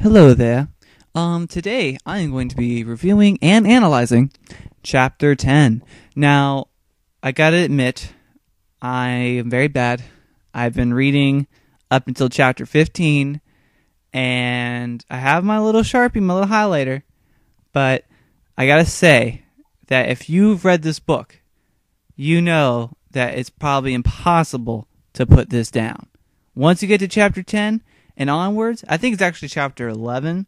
Hello there. Um, today I am going to be reviewing and analyzing Chapter 10. Now, I gotta admit, I am very bad. I've been reading up until Chapter 15, and I have my little Sharpie, my little highlighter, but I gotta say that if you've read this book, you know that it's probably impossible to put this down. Once you get to Chapter 10, and onwards. I think it's actually chapter 11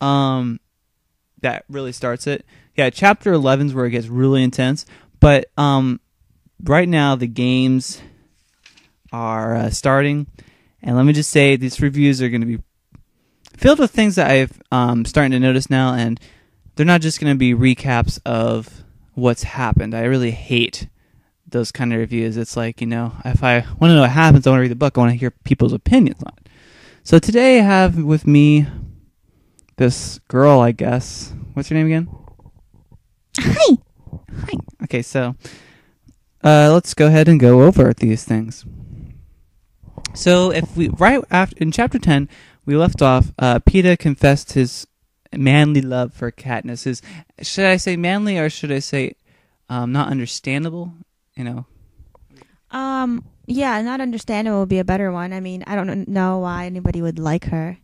um that really starts it. Yeah, chapter 11 is where it gets really intense, but um right now the games are uh, starting and let me just say these reviews are going to be filled with things that I've um starting to notice now and they're not just going to be recaps of what's happened. I really hate those kind of reviews. It's like, you know, if I want to know what happens, I want to read the book. I want to hear people's opinions on it. So today I have with me this girl, I guess. What's her name again? Hi. Hi. Okay, so uh, let's go ahead and go over these things. So if we right after in chapter ten, we left off. Uh, Peeta confessed his manly love for Katniss. His should I say manly or should I say um, not understandable? You know, Um. Yeah, not understandable would be a better one. I mean, I don't know why anybody would like her,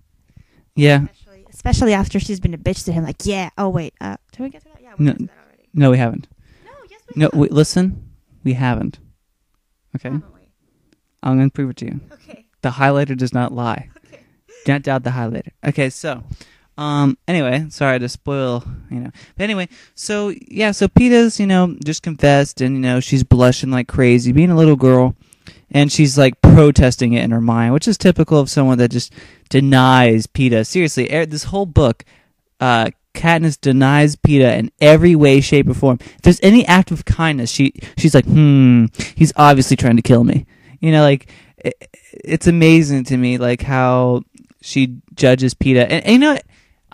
yeah. especially, especially after she's been a bitch to him. Like, yeah. Oh wait. Uh, did we get to that? Yeah, we No. that already. No, we haven't. No, yes, we No, wait, listen, we haven't. Okay, Haven't? I'm gonna prove it to you. Okay. The highlighter does not lie. Okay. Don't doubt the highlighter. Okay, so, um, anyway, sorry to spoil, you know. But anyway, so yeah, so Peeta's, you know, just confessed, and you know, she's blushing like crazy, being a little girl, and she's like protesting it in her mind, which is typical of someone that just denies Peeta. Seriously, er- this whole book, uh, Katniss denies Peeta in every way, shape, or form. If there's any act of kindness, she she's like, hmm, he's obviously trying to kill me. You know, like it, it's amazing to me, like how she judges Peeta. And, and you know?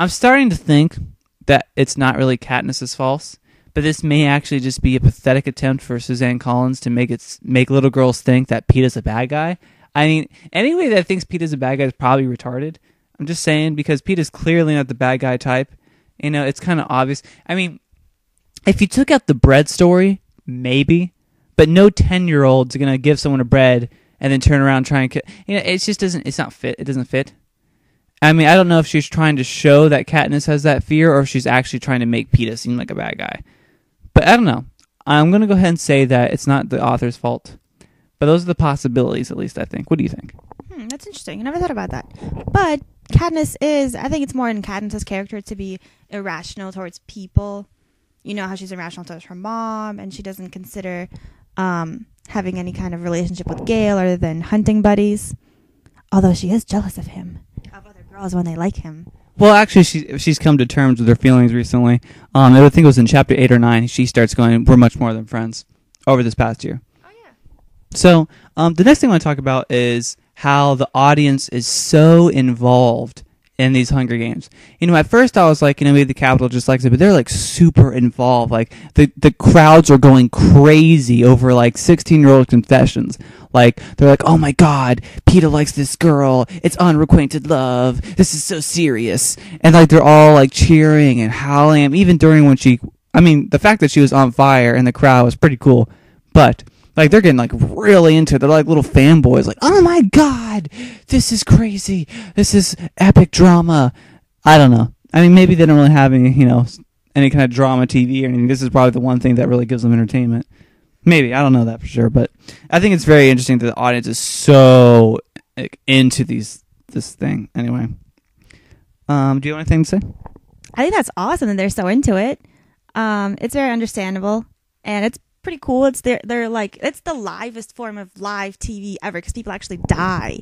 I'm starting to think that it's not really Katniss's fault, but this may actually just be a pathetic attempt for Suzanne Collins to make it make little girls think that Peeta's a bad guy. I mean, anybody that thinks Peeta's a bad guy is probably retarded. I'm just saying because Peeta's clearly not the bad guy type. You know, it's kind of obvious. I mean, if you took out the bread story, maybe, but no ten year old's gonna give someone a bread and then turn around and try and kill. You know, it just doesn't. It's not fit. It doesn't fit. I mean, I don't know if she's trying to show that Katniss has that fear, or if she's actually trying to make Peeta seem like a bad guy. But I don't know. I'm gonna go ahead and say that it's not the author's fault. But those are the possibilities, at least I think. What do you think? Hmm, that's interesting. I never thought about that. But Katniss is. I think it's more in Katniss's character to be irrational towards people. You know how she's irrational towards her mom, and she doesn't consider um, having any kind of relationship with Gale other than hunting buddies. Although she is jealous of him, of other girls when they like him. Well, actually, she she's come to terms with her feelings recently. Um, I think it was in chapter eight or nine. She starts going, "We're much more than friends." Over this past year. Oh yeah. So, um, the next thing I want to talk about is how the audience is so involved in these Hunger Games. You know, at first I was like, you know, maybe the Capitol just likes it, but they're like super involved. Like the the crowds are going crazy over like sixteen year old confessions. Like they're like, oh my god, Peeta likes this girl. It's unrequited love. This is so serious, and like they're all like cheering and howling. Even during when she, I mean, the fact that she was on fire in the crowd was pretty cool. But like they're getting like really into it. They're like little fanboys. Like, oh my god, this is crazy. This is epic drama. I don't know. I mean, maybe they don't really have any, you know, any kind of drama TV or anything. This is probably the one thing that really gives them entertainment. Maybe I don't know that for sure, but I think it's very interesting that the audience is so like, into these this thing. Anyway, um, do you have anything to say? I think that's awesome that they're so into it. Um, it's very understandable, and it's pretty cool. It's they're they're like it's the livest form of live TV ever because people actually die.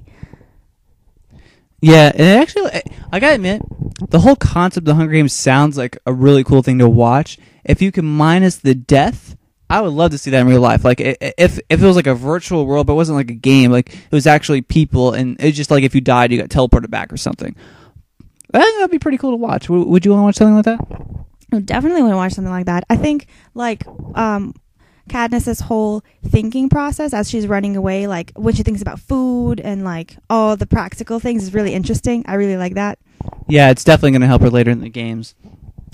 Yeah, and actually, I- I gotta admit, the whole concept of the Hunger Games sounds like a really cool thing to watch. If you can minus the death, I would love to see that in real life. Like, if if it was like a virtual world, but it wasn't like a game, like it was actually people, and it's just like if you died, you got teleported back or something. I think that'd be pretty cool to watch. Would you want to watch something like that? I definitely want to watch something like that. I think like um Katniss's whole thinking process as she's running away, like when she thinks about food and like all the practical things is really interesting. I really like that. Yeah, it's definitely going to help her later in the games.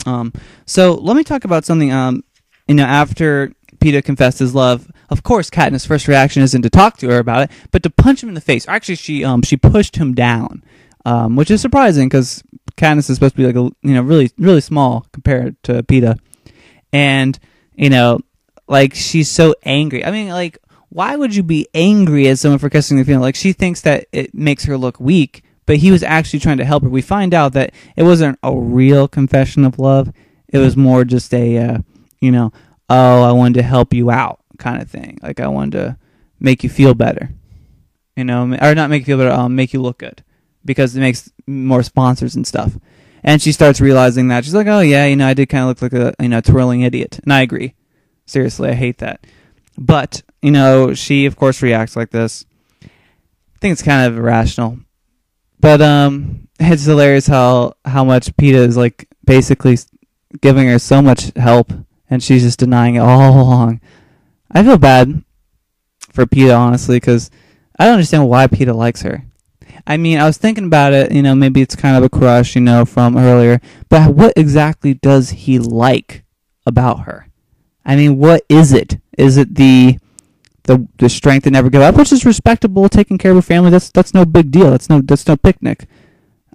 Um, so let me talk about something. Um, you know, after Peeta confessed his love, of course, Katniss' first reaction isn't to talk to her about it, but to punch him in the face. Actually, she um she pushed him down, um, which is surprising because Katniss is supposed to be like a you know really really small compared to Peeta, and you know like she's so angry. I mean, like why would you be angry at someone for kissing the feeling? Like she thinks that it makes her look weak, but he was actually trying to help her. We find out that it wasn't a real confession of love. It was more just a, uh, you know, oh, I wanted to help you out kind of thing. Like I wanted to make you feel better, you know, or not make you feel better, um, make you look good because it makes more sponsors and stuff. And she starts realizing that she's like, oh yeah, you know, I did kind of look like a you know twirling idiot, and I agree. Seriously, I hate that. But you know, she of course reacts like this. I think it's kind of irrational. But um, it's hilarious how how much Peeta is like basically giving her so much help, and she's just denying it all along. I feel bad for Peeta honestly because I don't understand why Peeta likes her. I mean, I was thinking about it. You know, maybe it's kind of a crush, you know, from earlier. But what exactly does he like about her? I mean, what is it? Is it the the the strength to never give up, which is respectable, taking care of a family. That's that's no big deal. That's no that's no picnic.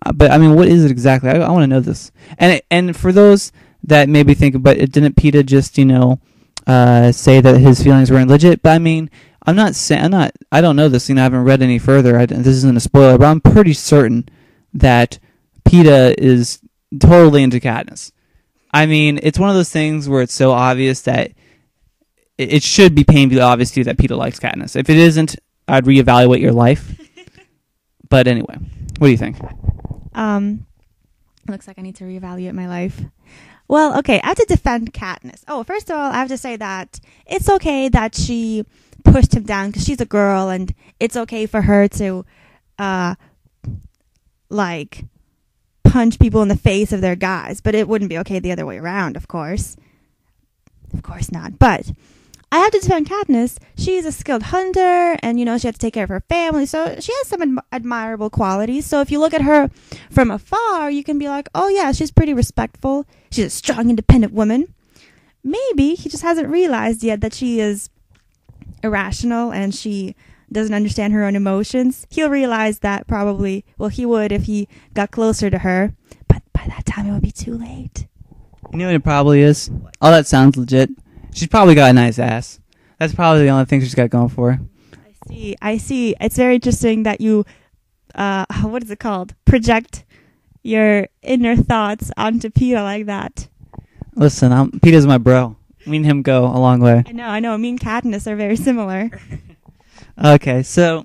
Uh, but I mean, what is it exactly? I, I want to know this. And and for those that maybe think, but it didn't Peeta just you know uh, say that his feelings weren't legit? But I mean, I'm not saying I'm not. I don't know this. You know, I haven't read any further. I, this isn't a spoiler, but I'm pretty certain that Peeta is totally into Katniss. I mean, it's one of those things where it's so obvious that it, it should be painfully obvious to you that Peeta likes Katniss. If it isn't, I'd reevaluate your life. but anyway, what do you think? Um, looks like I need to reevaluate my life. Well, okay, I have to defend Katniss. Oh, first of all, I have to say that it's okay that she pushed him down because she's a girl, and it's okay for her to, uh, like, punch people in the face of their guys. But it wouldn't be okay the other way around, of course. Of course not. But I have to defend Katniss. She's a skilled hunter, and you know she has to take care of her family, so she has some adm- admirable qualities. So if you look at her from afar, you can be like, "Oh yeah, she's pretty respectful. She's a strong, independent woman." Maybe he just hasn't realized yet that she is irrational and she doesn't understand her own emotions. He'll realize that probably. Well, he would if he got closer to her, but by that time it would be too late. You know what it probably is? All that sounds legit. She's probably got a nice ass. That's probably the only thing she's got going for her. I see. I see. It's very interesting that you, uh, what is it called? Project your inner thoughts onto Peeta like that. Listen, I'm, Peeta's my bro. Me and him go a long way. I know. I know. Me and Katniss are very similar. Okay, so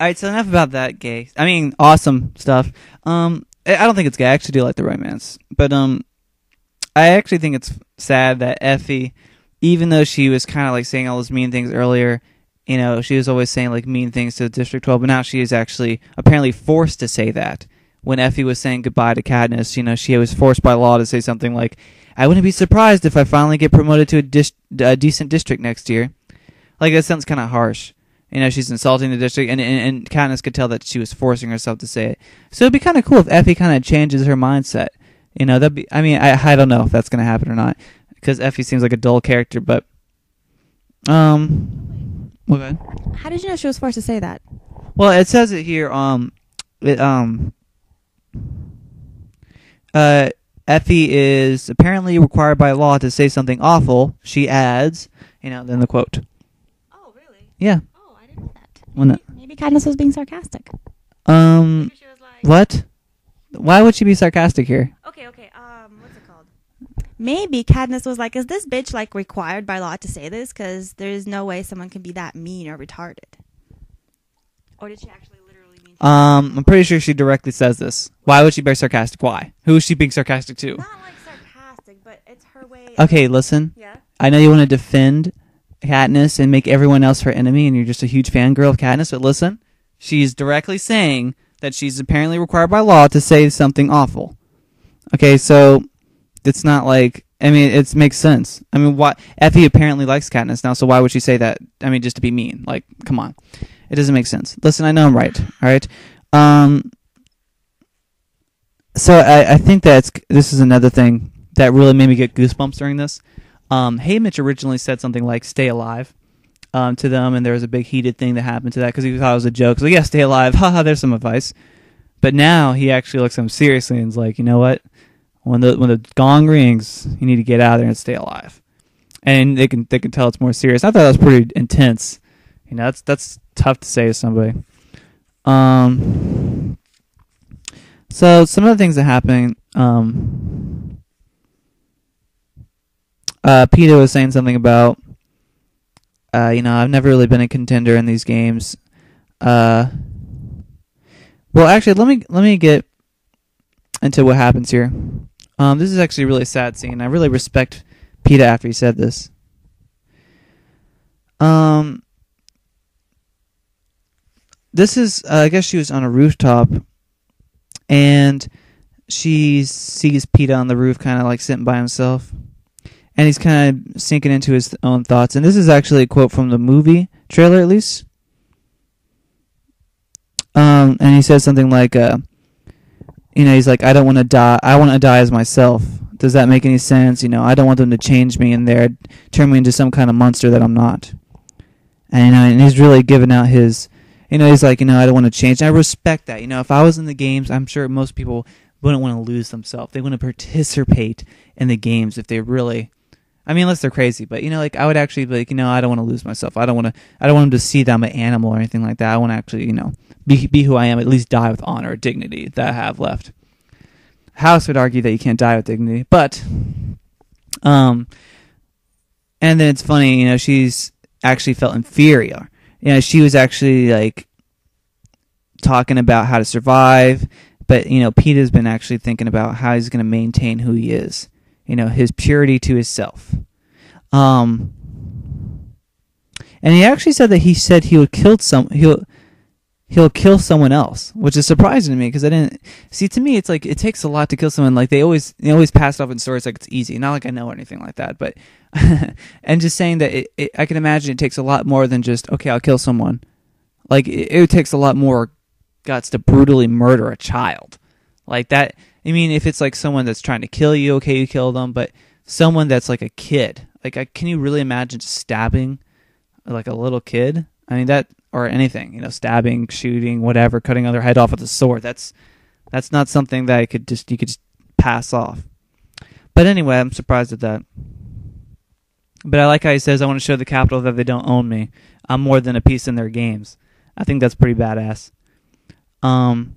all right, so enough about that gay. I mean, awesome stuff. Um, I don't think it's gay. I actually do like the romance, but um, I actually think it's sad that Effie, even though she was kind of like saying all those mean things earlier, you know, she was always saying like mean things to District 12, but now she is actually apparently forced to say that. When Effie was saying goodbye to Katniss, you know, she was forced by law to say something like, "I wouldn't be surprised if I finally get promoted to a, dis- a decent district next year." Like that sounds kind of harsh. You know, she's insulting the district, and, and and Katniss could tell that she was forcing herself to say it. So it'd be kind of cool if Effie kind of changes her mindset. You know, that'd be. I mean, I I don't know if that's gonna happen or not, because Effie seems like a dull character, but um, well, go ahead. How did you know she was forced to say that? Well, it says it here. Um, it, um, uh, Effie is apparently required by law to say something awful. She adds, you know, then the quote. Oh, really? Yeah. I didn't know that. Well, no- Maybe Katniss was being sarcastic. Um, she was like, what? Why would she be sarcastic here? Okay, okay. Um, what's it called? Maybe Katniss was like, "Is this bitch like required by law to say this? Because there's no way someone can be that mean or retarded." Or did she actually literally mean? Um, I'm pretty sure she directly says this. Why would she be sarcastic? Why? Who is she being sarcastic to? Not like sarcastic, but it's her way. Okay, listen. Yeah. I know you want to defend Katniss and make everyone else her enemy, and you're just a huge fangirl of Katniss. But listen, she's directly saying that she's apparently required by law to say something awful. Okay, so it's not like I mean it makes sense. I mean, why Effie apparently likes Katniss now, so why would she say that? I mean, just to be mean. Like, come on, it doesn't make sense. Listen, I know I'm right. All right. Um. so I, I think that's this is another thing that really made me get goosebumps during this. Um, Haymitch originally said something like "Stay alive" um, to them, and there was a big heated thing that happened to that because he thought it was a joke. So yeah, stay alive. Haha, there's some advice. But now he actually looks at him seriously and is like, you know what? When the when the gong rings, you need to get out there and stay alive. And they can they can tell it's more serious. I thought that was pretty intense. You know, that's that's tough to say to somebody. Um. So some of the things that happen. Um. Uh, Peeta was saying something about. Uh, you know, I've never really been a contender in these games. Uh. Well, actually, let me let me get into what happens here. Um, this is actually a really sad scene. I really respect Peeta after he said this. Um, this is uh, I guess she was on a rooftop, and she sees Peeta on the roof, kind of like sitting by himself, and he's kind of sinking into his own thoughts. And this is actually a quote from the movie trailer, at least. Um, and he says something like, uh, you know, he's like, I don't want to die. I want to die as myself. Does that make any sense? You know, I don't want them to change me and there turn me into some kind of monster that I'm not. And you know, and he's really giving out his, you know, he's like, you know, I don't want to change. And I respect that. You know, if I was in the games, I'm sure most people wouldn't want to lose themselves. They want to participate in the games if they really I mean, unless they're crazy, but you know, like I would actually be like, you know, I don't want to lose myself. I don't want to. I don't want them to see that I'm an animal or anything like that. I want to actually, you know, be be who I am. At least die with honor or dignity that I have left. House would argue that you can't die with dignity, but, um, and then it's funny, you know, she's actually felt inferior. You know, she was actually like talking about how to survive, but you know, Pete has been actually thinking about how he's going to maintain who he is you know his purity to himself um and he actually said that he said he would kill some he'll he'll kill someone else which is surprising to me because i didn't see to me it's like it takes a lot to kill someone. Like they always they always pass it off in stories like it's easy. Not like i know anything like that but and just saying that it, it, i can imagine it takes a lot more than just okay i'll kill someone. Like it, it takes a lot more guts to brutally murder a child. Like that I mean, if it's like someone that's trying to kill you, okay, you kill them, but someone that's like a kid, like, can you really imagine stabbing like a little kid? I mean, that or anything, you know, stabbing, shooting, whatever, cutting their head off with a sword. That's that's not something that I could just you could just pass off. But anyway, I'm surprised at that. But I like how he says, "I want to show the Capitol that they don't own me. I'm more than a piece in their games." I think that's pretty badass. Um,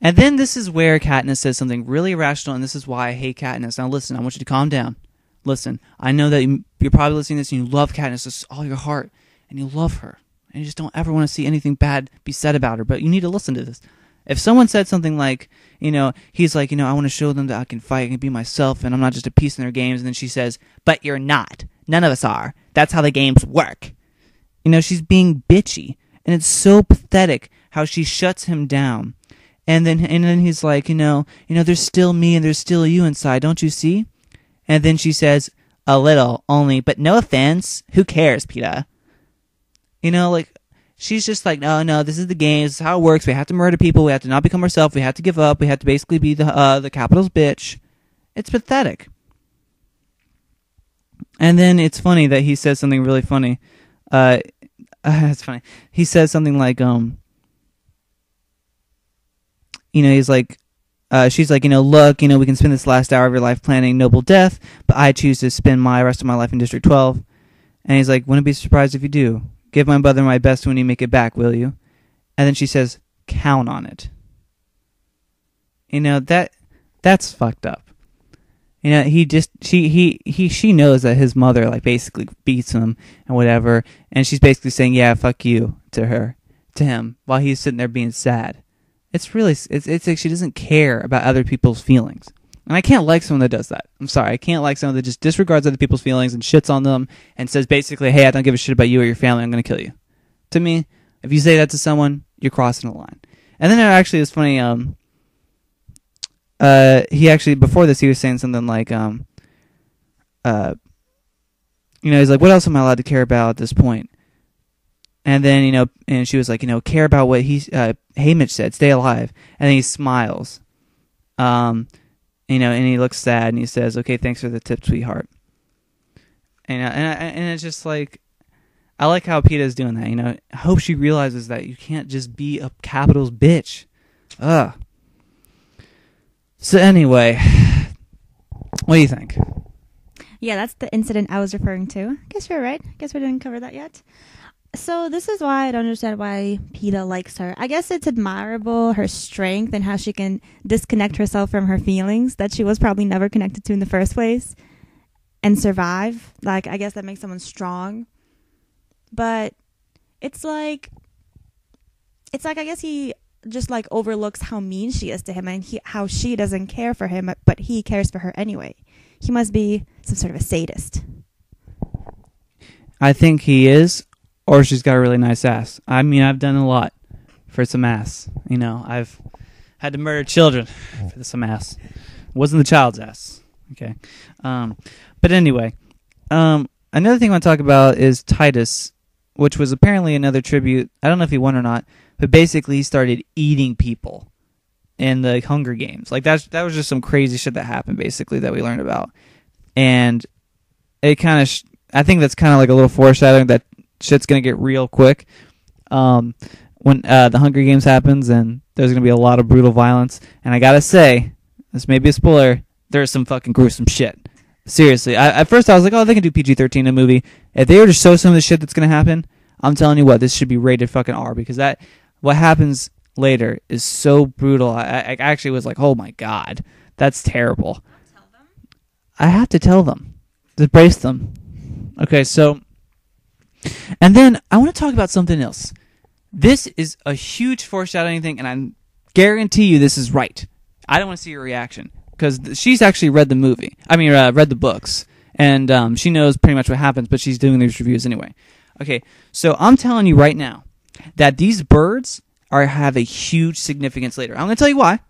and then this is where Katniss says something really irrational, and this is why I hate Katniss. Now, listen, I want you to calm down. Listen, I know that you're probably listening to this and you love Katniss with all your heart, and you love her, and you just don't ever want to see anything bad be said about her, but you need to listen to this. If someone said something like, you know, he's like, you know, I want to show them that I can fight, can be myself, and I'm not just a piece in their games, and then she says, but you're not. None of us are. That's how the games work. You know, she's being bitchy, and it's so pathetic how she shuts him down and then and then he's like, you know, you know, there's still me and there's still you inside, don't you see? And then she says, a little only, but no offense. Who cares, Peeta? You know, like she's just like, no, no, this is the game. This is how it works. We have to murder people. We have to not become ourselves. We have to give up. We have to basically be the uh, the Capitol's bitch. It's pathetic. And then it's funny that he says something really funny. Uh, it's funny. He says something like, um, you know, he's like, uh, she's like, you know, look, you know, we can spend this last hour of your life planning noble death, but I choose to spend my rest of my life in District 12. And he's like, wouldn't be surprised if you do. Give my brother my best when you make it back, will you? And then she says, count on it. You know, that that's fucked up. You know, he just she he he she knows that his mother like basically beats him and whatever, and she's basically saying, "Yeah, fuck you" to her, to him, while he's sitting there being sad. It's really it's it's like she doesn't care about other people's feelings. And I can't like someone that does that. I'm sorry. I can't like someone that just disregards other people's feelings and shits on them and says basically, "Hey, I don't give a shit about you or your family. I'm going to kill you." To me, if you say that to someone, you're crossing a line. And then it actually is funny. Um, uh, he actually before this he was saying something like, um, uh, you know, he's like, "What else am I allowed to care about at this point?" And then, you know, and she was like, you know, care about what he, uh, said, stay alive. And then he smiles. Um, you know, and he looks sad and he says, "Okay, thanks for the tip, sweetheart." And and and it's just like, I like how Peeta's doing that. You know, I hope she realizes that you can't just be a capitals bitch. Ugh. So anyway, what do you think? Yeah, that's the incident I was referring to. Guess you're right. I guess we didn't cover that yet. So this is why I don't understand why Peeta likes her. I guess it's admirable her strength and how she can disconnect herself from her feelings that she was probably never connected to in the first place and survive. Like I guess that makes someone strong. But it's like it's like I guess he just like overlooks how mean she is to him and he, how she doesn't care for him but he cares for her anyway. He must be some sort of a sadist. I think he is, or she's got a really nice ass. I mean, I've done a lot for some ass. You know, I've had to murder children for some ass. Wasn't the child's ass. Okay. Um, but anyway, um, another thing I want to talk about is Titus, which was apparently another tribute. I don't know if he won or not, but basically he started eating people in the Hunger Games. Like that's that was just some crazy shit that happened basically that we learned about, and it kind of sh- I think that's kind of like a little foreshadowing that shit's gonna get real quick. Um, when uh, the Hunger Games happens and there's gonna be a lot of brutal violence, and I gotta say, this may be a spoiler. There's some fucking gruesome shit. Seriously, I, at first I was like, oh, they can do PG-13 in a movie. If they were to show some of the shit that's gonna happen, I'm telling you what, this should be rated fucking R because that what happens later is so brutal. I, I actually was like, oh my god, that's terrible. I have to tell them to brace them. Okay, so and then I want to talk about something else. This is a huge foreshadowing thing, and I guarantee you this is right. I don't want to see your reaction because she's actually read the movie. I mean, uh, read the books, and um, she knows pretty much what happens. But she's doing these reviews anyway. Okay, so I'm telling you right now that these birds are have a huge significance later. I'm going to tell you why.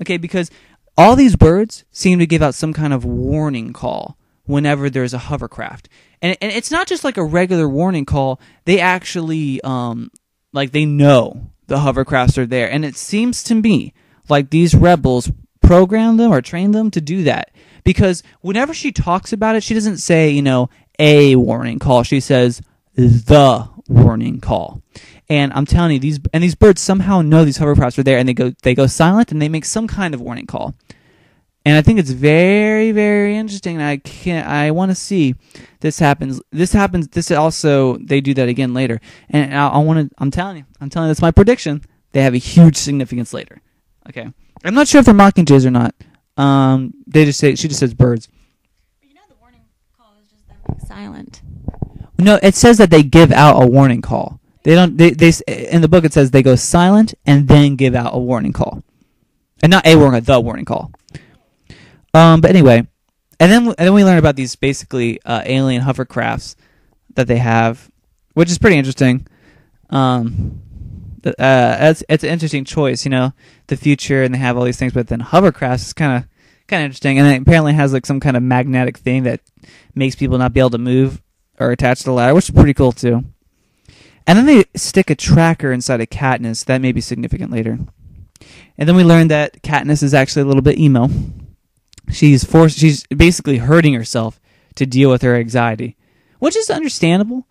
Okay, because all these birds seem to give out some kind of warning call whenever there's a hovercraft. And, and it's not just like a regular warning call. They actually um like they know the hovercrafts are there. And it seems to me like these rebels program them or train them to do that. Because whenever she talks about it, she doesn't say, you know, a warning call. She says the warning call. And I'm telling you, these and these birds somehow know these hovercrafts are there, and they go they go silent, and they make some kind of warning call. And I think it's very very interesting. I can't. I want to see this happens. This happens. This also they do that again later. And I, I want to. I'm telling you. I'm telling you. That's my prediction. They have a huge significance later. Okay. I'm not sure if they're mockingjays or not. Um, they just say she just says birds. You know the warning call is just them being silent. No, it says that they give out a warning call. They don't. They they in the book it says they go silent and then give out a warning call, and not a warning, the warning call. Um, but anyway, and then and then we learn about these basically uh, alien hovercrafts that they have, which is pretty interesting. Um, uh, it's it's an interesting choice, you know, the future, and they have all these things, but then hovercrafts is kind of kind of interesting, and it apparently has like some kind of magnetic thing that makes people not be able to move or attach to the ladder, which is pretty cool too. And then they stick a tracker inside of Katniss. That may be significant later. And then we learn that Katniss is actually a little bit emo. She's forced. She's basically hurting herself to deal with her anxiety, which is understandable.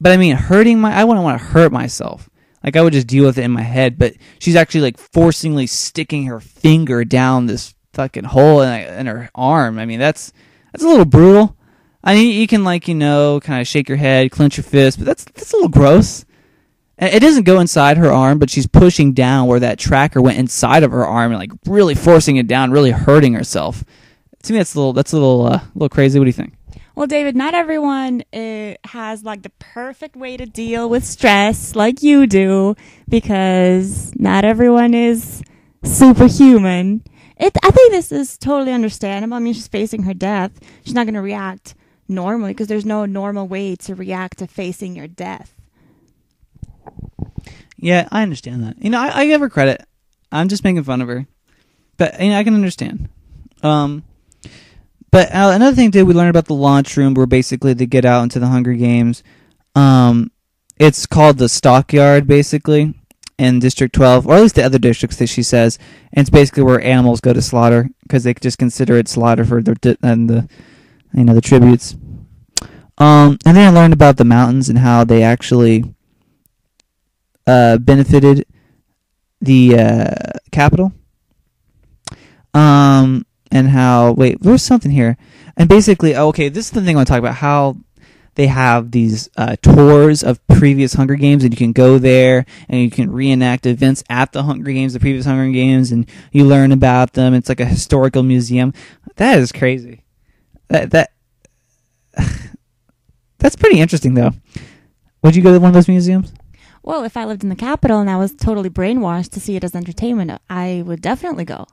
But I mean, hurting my. I wouldn't want to hurt myself. Like I would just deal with it in my head. But she's actually like forcingly sticking her finger down this fucking hole in, in her arm. I mean, that's that's a little brutal. I mean, you can like you know, kind of shake your head, clench your fist, but that's that's a little gross. It doesn't go inside her arm, but she's pushing down where that tracker went inside of her arm and like really forcing it down, really hurting herself. To me, that's a little that's a little uh, little crazy. What do you think? Well, David, not everyone uh, has like the perfect way to deal with stress like you do because not everyone is superhuman. It, I think this is totally understandable. I mean, she's facing her death. She's not going to react normally because there's no normal way to react to facing your death. Yeah, I understand that. You know, I, I give her credit. I'm just making fun of her, but you know, I can understand. Um, but uh, another thing too, we learned about the launch room, where basically they get out into the Hunger Games. Um, it's called the Stockyard, basically, in District 12, or at least the other districts that she says, and it's basically where animals go to slaughter because they just consider it slaughter for the di- and the you know the tributes. Um, and then I learned about the mountains and how they actually uh, benefited the uh, Capitol. Um, and how wait, there's something here, and basically, oh, okay, this is the thing I want to talk about. How they have these uh, tours of previous Hunger Games, and you can go there and you can reenact events at the Hunger Games, the previous Hunger Games, and you learn about them. It's like a historical museum. That is crazy. That that that's pretty interesting, though. Would you go to one of those museums? Well, if I lived in the Capitol and I was totally brainwashed to see it as entertainment, I would definitely go.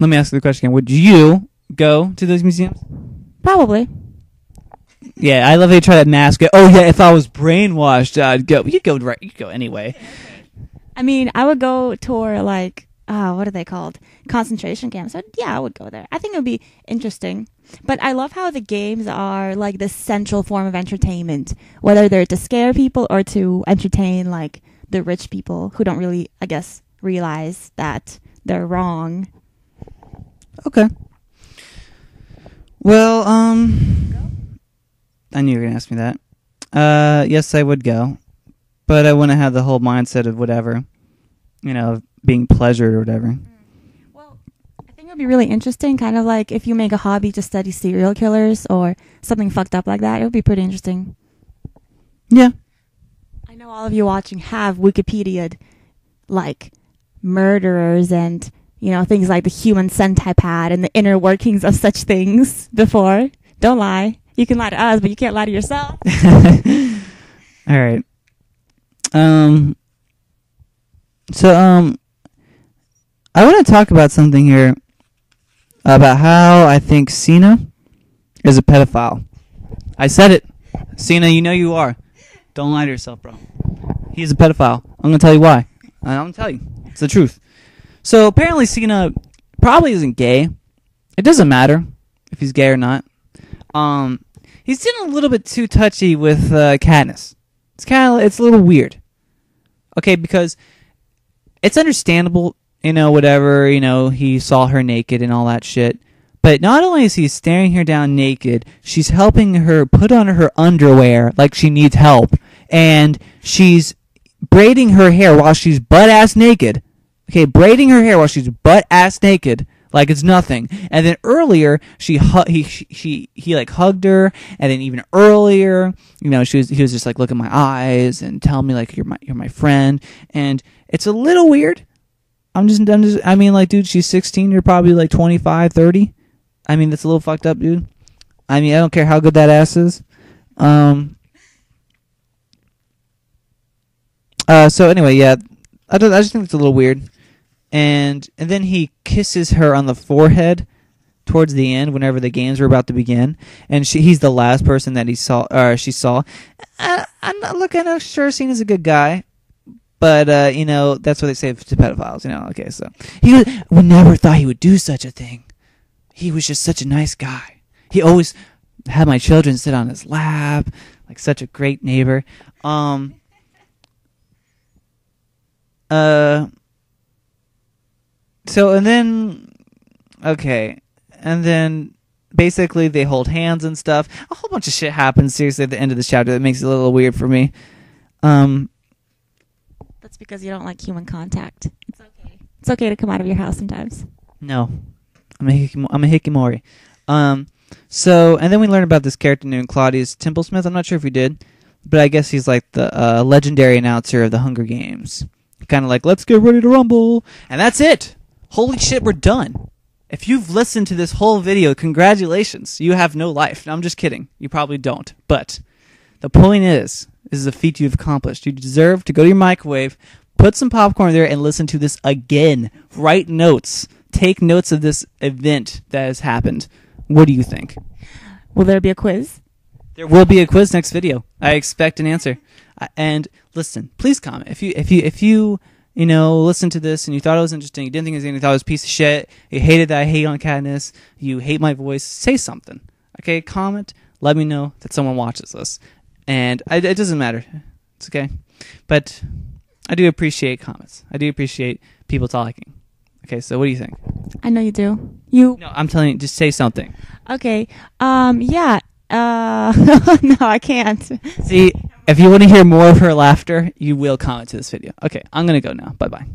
Let me ask you the question again. Would you go to those museums? Probably. Yeah, I love how you try to mask it. Oh yeah, if I was brainwashed, I'd go. You'd go right. You'd go anyway. I mean, I would go tour like, uh, what are they called? Concentration camp. So, yeah, I would go there. I think it would be interesting. But I love how the games are like the central form of entertainment, whether they're to scare people or to entertain like the rich people who don't really, I guess, realize that they're wrong. Okay. Well, um, I knew you were gonna ask me that. Uh, yes, I would go, but I wouldn't have the whole mindset of whatever, you know, being pleasured or whatever. Well, I think it would be really interesting, kind of like if you make a hobby to study serial killers or something fucked up like that. It would be pretty interesting. Yeah. I know all of you watching have Wikipedia'd like murderers and you know things like the human centipede and the inner workings of such things before. Don't lie. You can lie to us, but you can't lie to yourself. All right. Um. So um, I want to talk about something here about how I think Cinna is a pedophile. I said it, Cinna. You know you are. Don't lie to yourself, bro. He's a pedophile. I'm gonna tell you why. I'm gonna tell you. It's the truth. So apparently Cinna probably isn't gay. It doesn't matter if he's gay or not. Um, he's getting a little bit too touchy with uh, Katniss. It's kind of it's a little weird. Okay, because it's understandable, you know, whatever, you know, he saw her naked and all that shit. But not only is he staring her down naked, she's helping her put on her underwear like she needs help, and she's braiding her hair while she's butt ass naked. Okay, braiding her hair while she's butt ass naked, like it's nothing. And then earlier, she hu- he she, she he like hugged her, and then even earlier, you know, she was he was just like look at my eyes and tell me like you're my you're my friend, and it's a little weird. I'm just, I'm just I mean like dude, she's 16, you're probably like 25, 30. I mean that's a little fucked up, dude. I mean I don't care how good that ass is. Um. Uh. So anyway, yeah, I don't, I just think it's a little weird and and then he kisses her on the forehead towards the end whenever the games were about to begin and she, he's the last person that he saw or she saw uh, i'm not looking I'm sure Cinna's a good guy but uh, you know that's what they say to pedophiles you know okay so. He was, we never thought he would do such a thing. He was just such a nice guy. He always had my children sit on his lap like such a great neighbor. Um uh so and then okay and then basically they hold hands and stuff. A whole bunch of shit happens seriously at the end of this chapter that makes it a little weird for me. Um That's because you don't like human contact. It's okay. It's okay to come out of your house sometimes. no. I'm a hikimo- i'm a hikimori um so and then we learn about this character named claudius templesmith i'm not sure if we did but i guess he's like the uh, legendary announcer of the hunger games. Kind of like let's get ready to rumble. And that's it. Holy shit we're done. If you've listened to this whole video congratulations. You have no life. No, i'm just kidding. You probably don't. But the point is this is a feat you've accomplished you deserve to go to your microwave put some popcorn there and listen to this again write notes take notes of this event that has happened what do you think Will there be a quiz? there will be a quiz next video. I expect an answer. And listen, please comment if you if you if you you know listen to this and you thought it was interesting, you didn't think it was anything, you thought it was a piece of shit, you hated that I hate on Katniss, you hate my voice, say something. Okay, comment. Let me know that someone watches this, and I, it doesn't matter. It's okay, but I do appreciate comments. I do appreciate people talking. Okay, so what do you think? I know you do. You No, I'm telling you, just say something. okay? Um, yeah. Uh, no, I can't. See, if you want to hear more of her laughter, you will comment to this video. Okay, I'm gonna go now. Bye bye.